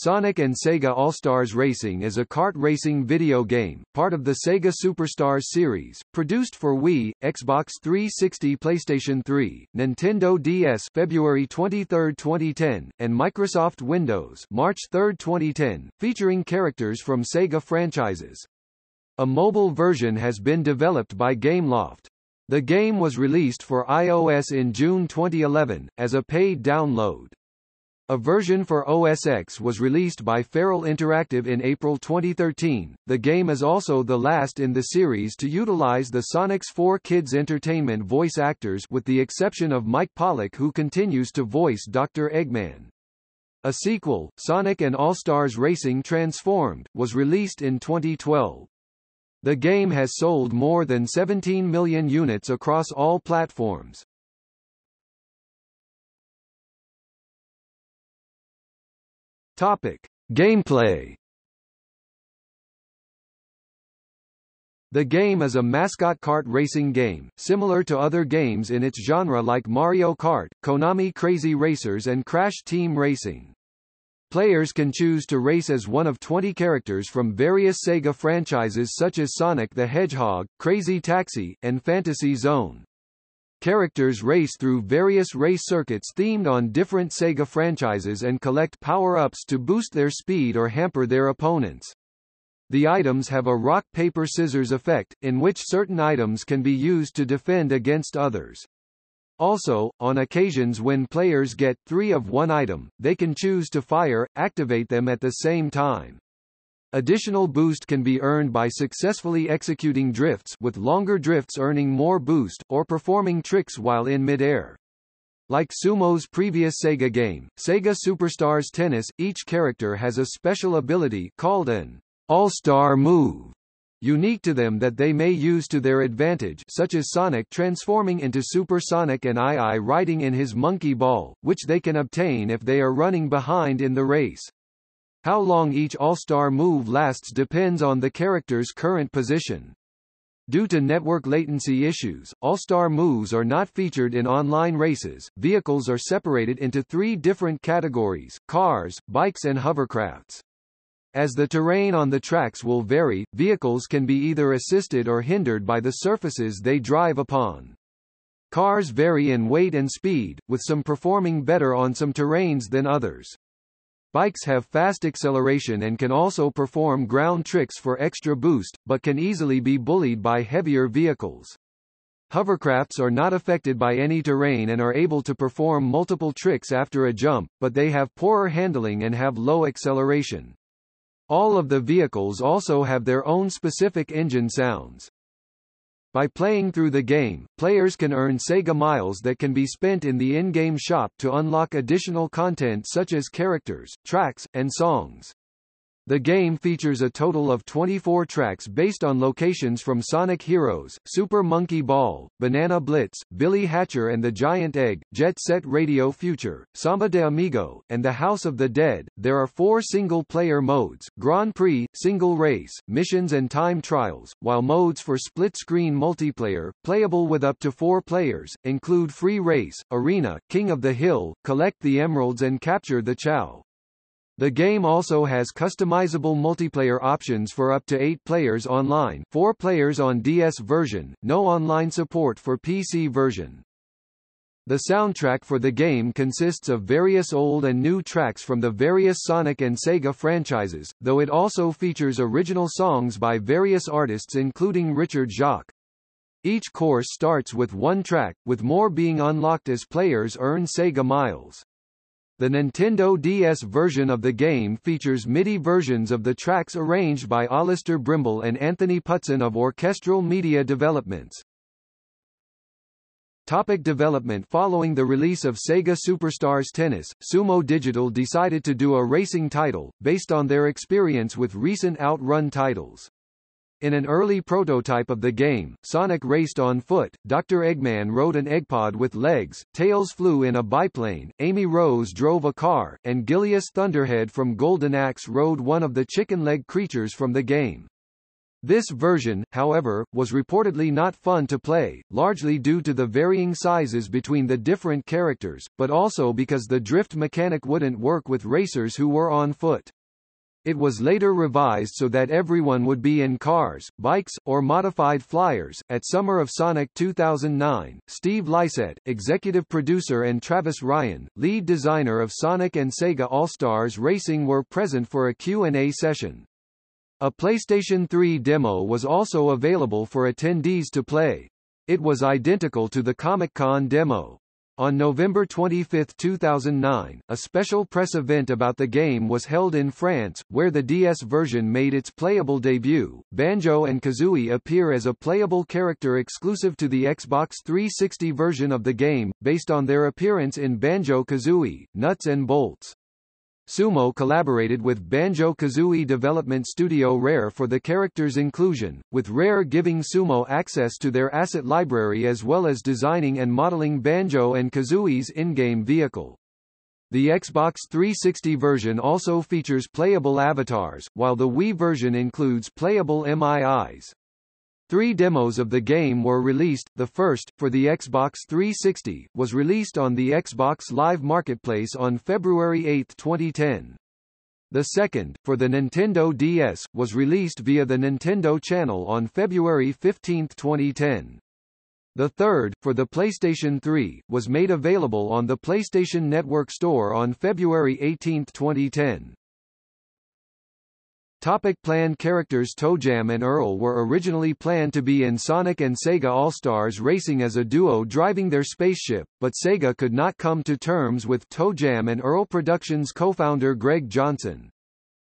Sonic and Sega All-Stars Racing is a kart racing video game, part of the Sega Superstars series, produced for Wii, Xbox 360 PlayStation 3, Nintendo DS February 23, 2010, and Microsoft Windows March 3, 2010, featuring characters from Sega franchises. A mobile version has been developed by Gameloft. The game was released for iOS in June 2011, as a paid download. A version for OS X was released by Feral Interactive in April 2013. The game is also the last in the series to utilize the Sonic's 4 Kids Entertainment voice actors with the exception of Mike Pollock who continues to voice Dr. Eggman. A sequel, Sonic and All-Stars Racing Transformed, was released in 2012. The game has sold more than 17 million units across all platforms. Topic: Gameplay. The game is a mascot kart racing game, similar to other games in its genre like Mario Kart, Konami Krazy Racers and Crash Team Racing. Players can choose to race as one of 20 characters from various Sega franchises such as Sonic the Hedgehog, Crazy Taxi, and Fantasy Zone. Characters race through various race circuits themed on different Sega franchises and collect power-ups to boost their speed or hamper their opponents. The items have a rock-paper-scissors effect, in which certain items can be used to defend against others. Also, on occasions when players get three of one item, they can choose to fire, activate them at the same time. Additional boost can be earned by successfully executing drifts with longer drifts earning more boost, or performing tricks while in midair. Like Sumo's previous Sega game, Sega Superstars Tennis, each character has a special ability called an All-Star move, unique to them that they may use to their advantage such as Sonic transforming into Super Sonic and AiAi riding in his monkey ball, which they can obtain if they are running behind in the race. How long each All-Star move lasts depends on the character's current position. Due to network latency issues, All-Star moves are not featured in online races. Vehicles are separated into three different categories, cars, bikes and hovercrafts. As the terrain on the tracks will vary, vehicles can be either assisted or hindered by the surfaces they drive upon. Cars vary in weight and speed, with some performing better on some terrains than others. Bikes have fast acceleration and can also perform ground tricks for extra boost, but can easily be bullied by heavier vehicles. Hovercrafts are not affected by any terrain and are able to perform multiple tricks after a jump, but they have poorer handling and have low acceleration. All of the vehicles also have their own specific engine sounds. By playing through the game, players can earn Sega Miles that can be spent in the in-game shop to unlock additional content such as characters, tracks, and songs. The game features a total of 24 tracks based on locations from Sonic Heroes, Super Monkey Ball, Banana Blitz, Billy Hatcher and the Giant Egg, Jet Set Radio Future, Samba de Amigo, and The House of the Dead. There are four single-player modes, Grand Prix, Single Race, Missions and Time Trials, while modes for split-screen multiplayer, playable with up to four players, include Free Race, Arena, King of the Hill, Collect the Emeralds and Capture the Chao. The game also has customizable multiplayer options for up to 8 players online 4 players on DS version, no online support for PC version. The soundtrack for the game consists of various old and new tracks from the various Sonic and Sega franchises, though it also features original songs by various artists including Richard Jacques. Each course starts with one track, with more being unlocked as players earn Sega Miles. The Nintendo DS version of the game features MIDI versions of the tracks arranged by Alistair Brimble and Anthony Putson of Orchestral Media Developments. Topic development Following the release of Sega Superstars Tennis, Sumo Digital decided to do a racing title, based on their experience with recent Outrun titles. In an early prototype of the game, Sonic raced on foot, Dr. Eggman rode an Eggpod with legs, Tails flew in a biplane, Amy Rose drove a car, and Gilius Thunderhead from Golden Axe rode one of the chicken leg creatures from the game. This version, however, was reportedly not fun to play, largely due to the varying sizes between the different characters, but also because the drift mechanic wouldn't work with racers who were on foot. It was later revised so that everyone would be in cars, bikes, or modified flyers. At Summer of Sonic 2009, Steve Lycett, executive producer, and Travis Ryan, lead designer of Sonic and Sega All-Stars Racing were present for a Q&A session. A PlayStation 3 demo was also available for attendees to play. It was identical to the Comic-Con demo. On November 25, 2009, a special press event about the game was held in France, where the DS version made its playable debut. Banjo and Kazooie appear as a playable character exclusive to the Xbox 360 version of the game, based on their appearance in Banjo-Kazooie, Nuts and Bolts. Sumo collaborated with Banjo-Kazooie development studio Rare for the character's inclusion, with Rare giving Sumo access to their asset library as well as designing and modeling Banjo and Kazooie's in-game vehicle. The Xbox 360 version also features playable avatars, while the Wii version includes playable MIIs. Three demos of the game were released, the first, for the Xbox 360, was released on the Xbox Live Marketplace on February 8, 2010. The second, for the Nintendo DS, was released via the Nintendo Channel on February 15, 2010. The third, for the PlayStation 3, was made available on the PlayStation Network Store on February 18, 2010. Topic planned characters ToeJam and Earl were originally planned to be in Sonic and Sega All-Stars racing as a duo driving their spaceship, but Sega could not come to terms with ToeJam and Earl Productions co-founder Greg Johnson.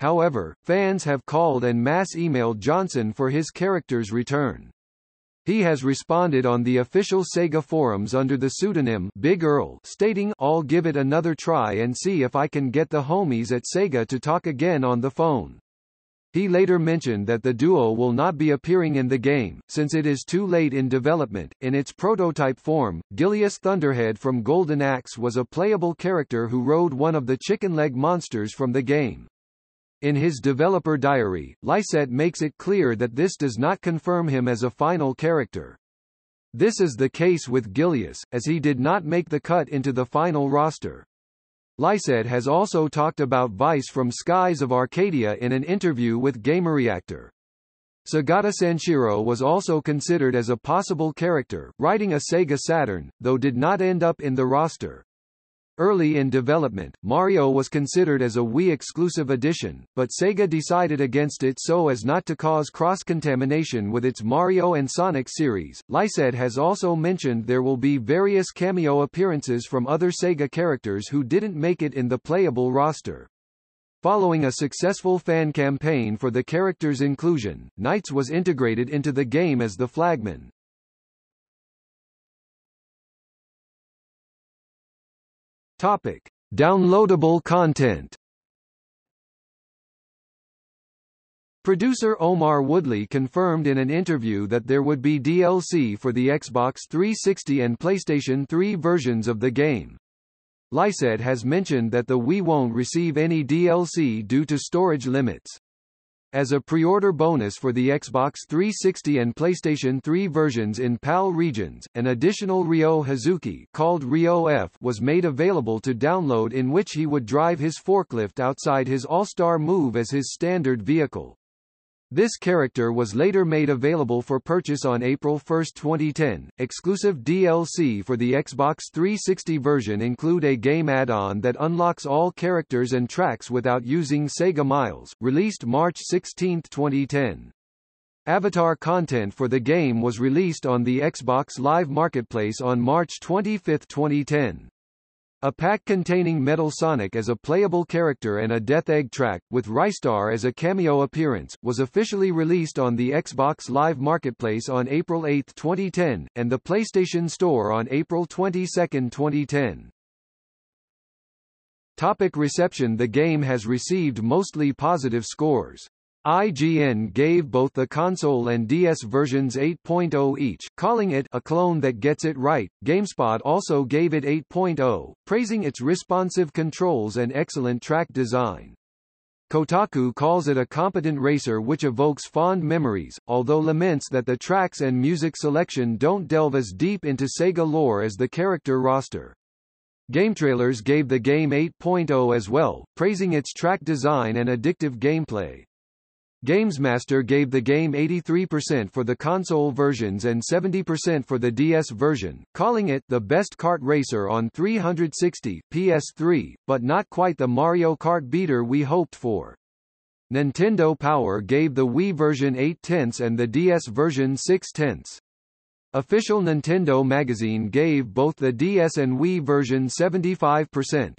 However, fans have called and mass emailed Johnson for his character's return. He has responded on the official Sega forums under the pseudonym Big Earl, stating, I'll give it another try and see if I can get the homies at Sega to talk again on the phone. He later mentioned that the duo will not be appearing in the game, since it is too late in development. In its prototype form, Gilius Thunderhead from Golden Axe was a playable character who rode one of the chicken leg monsters from the game. In his developer diary, Lycett makes it clear that this does not confirm him as a final character. This is the case with Gilius, as he did not make the cut into the final roster. Lycett has also talked about Vice from Skies of Arcadia in an interview with Gamereactor. Segata Sanshiro was also considered as a possible character, writing a Sega Saturn, though did not end up in the roster. Early in development, Mario was considered as a Wii-exclusive edition, but Sega decided against it so as not to cause cross-contamination with its Mario and Sonic series. Lycett has also mentioned there will be various cameo appearances from other Sega characters who didn't make it in the playable roster. Following a successful fan campaign for the character's inclusion, NiGHTS was integrated into the game as the flagman. Topic: Downloadable content. Producer Omar Woodley confirmed in an interview that there would be DLC for the Xbox 360 and PlayStation 3 versions of the game. Lycett has mentioned that the Wii won't receive any DLC due to storage limits. As a pre-order bonus for the Xbox 360 and PlayStation 3 versions in PAL regions, an additional Ryo Hazuki called Ryo F was made available to download in which he would drive his forklift outside his All-Star move as his standard vehicle. This character was later made available for purchase on April 1, 2010. Exclusive DLC for the Xbox 360 version include a game add-on that unlocks all characters and tracks without using Sega Miles, released March 16, 2010. Avatar content for the game was released on the Xbox Live Marketplace on March 25, 2010. A pack containing Metal Sonic as a playable character and a Death Egg track, with Ristar as a cameo appearance, was officially released on the Xbox Live Marketplace on April 8, 2010, and the PlayStation Store on April 22, 2010. Topic reception The game has received mostly positive scores. IGN gave both the console and DS versions 8.0 each, calling it a clone that gets it right. GameSpot also gave it 8.0, praising its responsive controls and excellent track design. Kotaku calls it a competent racer which evokes fond memories, although laments that the tracks and music selection don't delve as deep into Sega lore as the character roster. GameTrailers gave the game 8.0 as well, praising its track design and addictive gameplay. GamesMaster gave the game 83% for the console versions and 70% for the DS version, calling it the best kart racer on 360 PS3, but not quite the Mario Kart beater we hoped for. Nintendo Power gave the Wii version 8 tenths and the DS version 6 tenths. Official Nintendo magazine gave both the DS and Wii version 75%.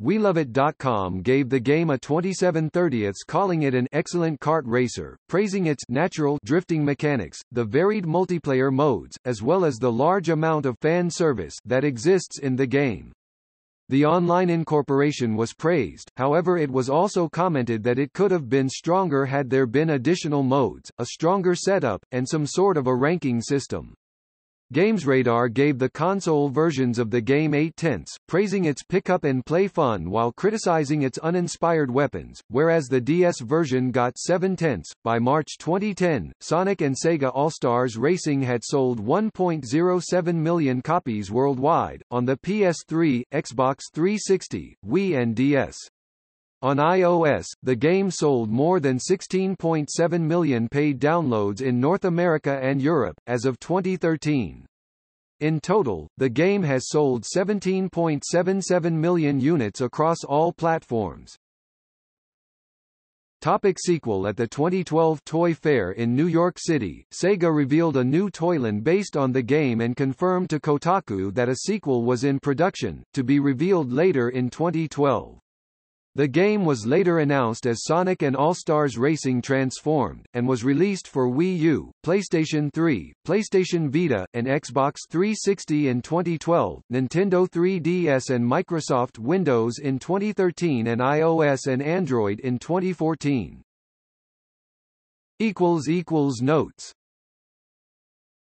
WeLoveIt.com gave the game a 27 30ths calling it an excellent kart racer, praising its natural drifting mechanics, the varied multiplayer modes, as well as the large amount of fan service that exists in the game. The online incorporation was praised, however it was also commented that it could have been stronger had there been additional modes, a stronger setup, and some sort of a ranking system. GamesRadar gave the console versions of the game 8 tenths, praising its pick-up-and-play fun while criticizing its uninspired weapons, whereas the DS version got 7 tenths. By March 2010, Sonic and Sega All-Stars Racing had sold 1.07 million copies worldwide, on the PS3, Xbox 360, Wii and DS. On iOS, the game sold more than 16.7 million paid downloads in North America and Europe, as of 2013. In total, the game has sold 17.77 million units across all platforms. Topic sequel At the 2012 Toy Fair in New York City, Sega revealed a new Toyland based on the game and confirmed to Kotaku that a sequel was in production, to be revealed later in 2012. The game was later announced as Sonic and All-Stars Racing Transformed, and was released for Wii U, PlayStation 3, PlayStation Vita, and Xbox 360 in 2012, Nintendo 3DS and Microsoft Windows in 2013 and iOS and Android in 2014. Notes